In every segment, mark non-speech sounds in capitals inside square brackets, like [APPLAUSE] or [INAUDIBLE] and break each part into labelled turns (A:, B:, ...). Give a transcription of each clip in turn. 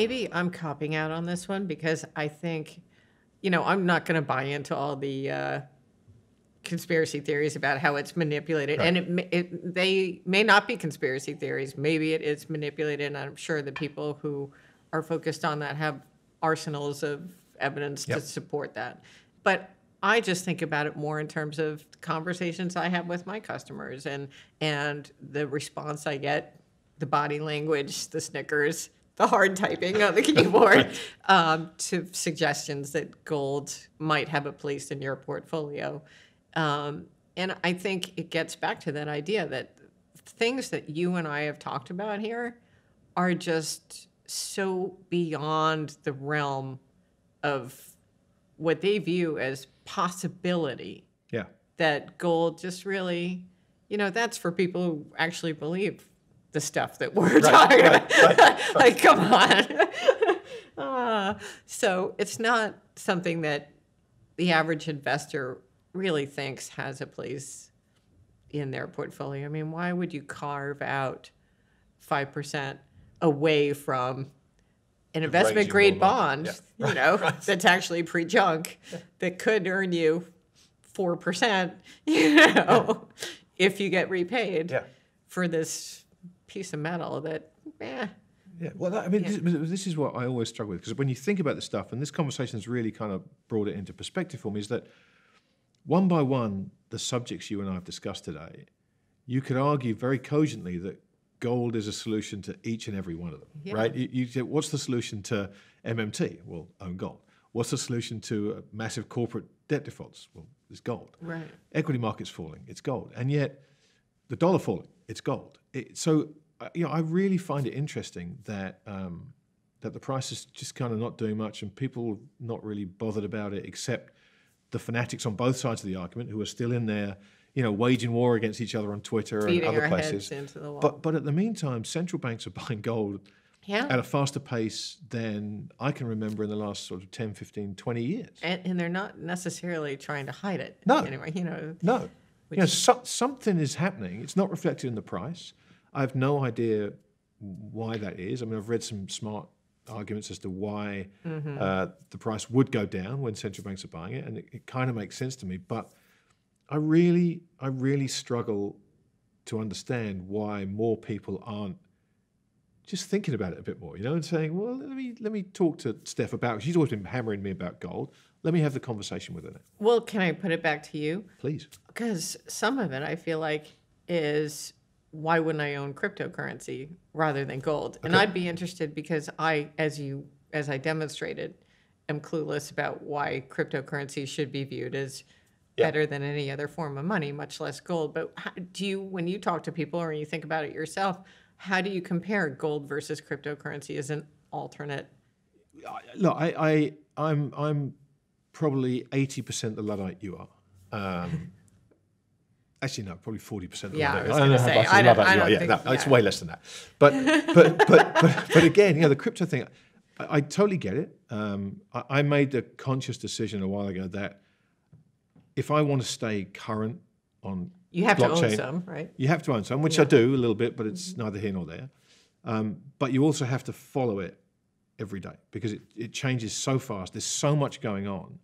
A: Maybe I'm copping out on this one because I think, you know, I'm not going to buy into all the uh, conspiracy theories about how it's manipulated,
B: Right.
A: and it, it they may not be conspiracy theories. Maybe it is manipulated, and I'm sure the people who are focused on that have arsenals of evidence
B: Yep.
A: to support that. But I just think about it more in terms of conversations I have with my customers and and the response I get, the body language, the snickers, the hard typing on the [LAUGHS] keyboard, um, to suggestions that gold might have a place in your portfolio. Um, and I think it gets back to that idea that things that you and I have talked about here are just so beyond the realm of what they view as possibility
B: Yeah.
A: that gold just really, you know, that's for people who actually believe the stuff that we're talking
B: right,
A: about. [LAUGHS] like, come on. [LAUGHS] Ah, so it's not something that the average investor really thinks has a place in their portfolio. I mean, why would you carve out 5% away from an investment grade bond,
B: Yeah.
A: you know, that's actually pre junk [LAUGHS] that could earn you 4%, you know, if you get repaid
B: Yeah.
A: for this piece of metal that, eh,
B: Yeah, well, that, I mean, this, this is what I always struggle with because when you think about this stuff, and this conversation has really kind of brought it into perspective for me, is that one by one, the subjects you and I have discussed today, you could argue very cogently that gold is a solution to each and every one of them,
A: Yeah.
B: right? You, you say, what's the solution to MMT? Well, own gold. What's the solution to uh, massive corporate debt defaults? Well, it's gold.
A: right.
B: Equity markets falling, it's gold. And yet, the dollar falling, it's gold. It, so, you know, I really find it interesting that um, that the price is just kind of not doing much, and people not really bothered about it, except the fanatics on both sides of the argument who are still in there, you know, waging war against each other on Twitter
A: Feeding
B: and other places.
A: heads into the wall.
B: But but at the meantime, central banks are [LAUGHS] buying gold
A: yeah.
B: at a faster pace than I can remember in the last sort of 10, 15, 20 years.
A: and, and they're not necessarily trying to hide it.
B: No.
A: Anyway, you know,
B: No. You know, so, something is happening. It's not reflected in the price. I have no idea why that is. I mean, I've read some smart arguments as to why uh, the price would go down when central banks are buying it, and it, it kind of makes sense to me. But I really, I really struggle to understand why more people aren't just thinking about it a bit more, you know, and saying, "Well, let me let me talk to Steph about." She's always been hammering me about gold. Let me have the conversation with her now,
A: well, can I put it back to you?
B: please.
A: Because some of it I feel like is why wouldn't I own cryptocurrency rather than gold? And I'd be interested because I, as you, as I demonstrated, am clueless about why cryptocurrency should be viewed as better than any other form of money, much less gold. But how, do you, when you talk to people or you think about it yourself, how do you compare gold versus cryptocurrency as an alternate?
B: Look, I, I I'm I'm probably eighty percent the luddite you are. Um, actually, no, probably forty percent.
A: Yeah, I was
B: don't
A: gonna
B: know how
A: say,
B: much
A: I don't- I
B: you are. Yeah, it's way less than that. But but [LAUGHS] but but but again, you know, the crypto thing, I, I totally get it. Um, I, I made the conscious decision a while ago that if I want to stay current on
A: You have to own some, right?
B: you have to own some, which I do a little bit, but it's neither here nor there. Um, but you also have to follow it every day because it, it changes so fast. There's so much going on.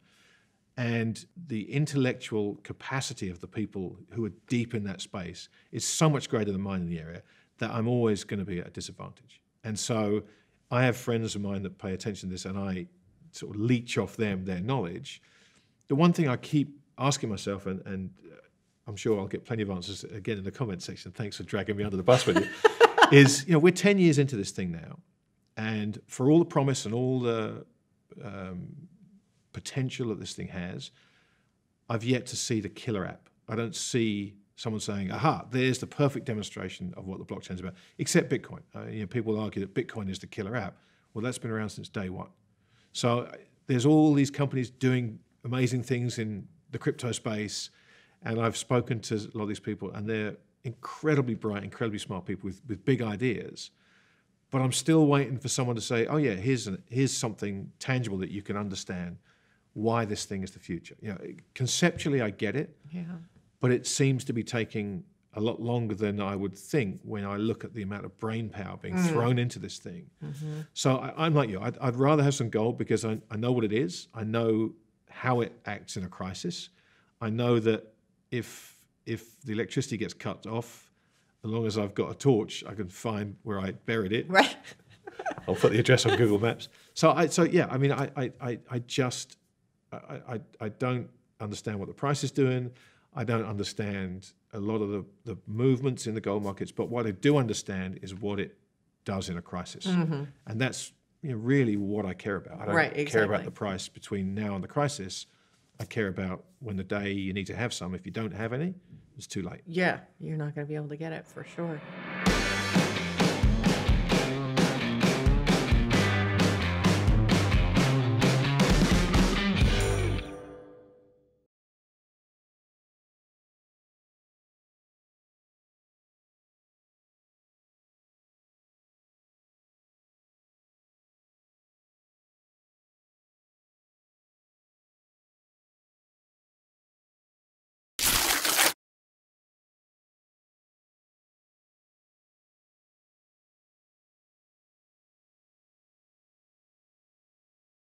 B: And the intellectual capacity of the people who are deep in that space is so much greater than mine in the area that I'm always going to be at a disadvantage. And so I have friends of mine that pay attention to this and I sort of leech off them their knowledge. The one thing I keep asking myself, and, and uh, I'm sure I'll get plenty of answers again in the comment section. Thanks for dragging me under the bus with you. [LAUGHS] is you know we're 10 years into this thing now, and for all the promise and all the um, potential that this thing has, I've yet to see the killer app. I don't see someone saying, "Aha, there's the perfect demonstration of what the blockchain is about." Except Bitcoin. Uh, you know, people argue that Bitcoin is the killer app. Well, that's been around since day one. So uh, there's all these companies doing amazing things in the crypto space, and I've spoken to a lot of these people, and they're incredibly bright, incredibly smart people with, with big ideas. But I'm still waiting for someone to say, "Oh yeah, here's an, here's something tangible that you can understand why this thing is the future." You know, conceptually, I get it,
A: Yeah.
B: but it seems to be taking a lot longer than I would think when I look at the amount of brain power being mm. thrown into this thing. Mm-hmm. So I, I'm like you. I'd, I'd rather have some gold because I, I know what it is. I know how it acts in a crisis. I know that if if the electricity gets cut off, as long as I've got a torch, I can find where I buried it.
A: Right.
B: I'll put the address on Google Maps. So I so yeah, I mean I I, I, I just I, I I don't understand what the price is doing. I don't understand a lot of the, the movements in the gold markets, but what I do understand is what it does in a crisis. Mm-hmm. And that's you know, really what I care about. I don't
A: Right,
B: care about the price between now and the crisis. I care about when the day you need to have some. If you don't have any, it's too late.
A: Yeah, you're not going to be able to get it for sure.